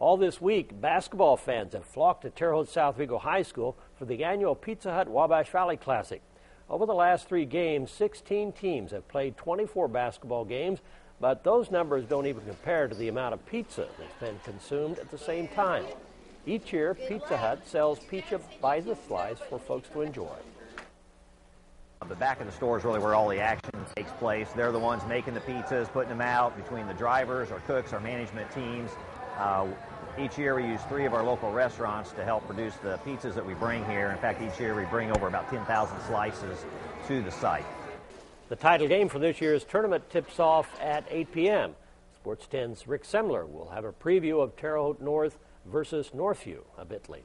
All this week, basketball fans have flocked to Terre Haute South Vigo High School for the annual Pizza Hut Wabash Valley Classic. Over the last three games, 16 teams have played 24 basketball games, but those numbers don't even compare to the amount of pizza that's been consumed at the same time. Each year, Pizza Hut sells pizza by the slice for folks to enjoy. The back of the store is really where all the action takes place. They're the ones making the pizzas, putting them out between the drivers, or cooks, or management teams. Uh, each year we use three of our local restaurants to help produce the pizzas that we bring here. In fact, each year we bring over about 10,000 slices to the site. The title game for this year's tournament tips off at 8 p.m. Sports 10's Rick Semler will have a preview of Terre Haute North versus Northview a bit later.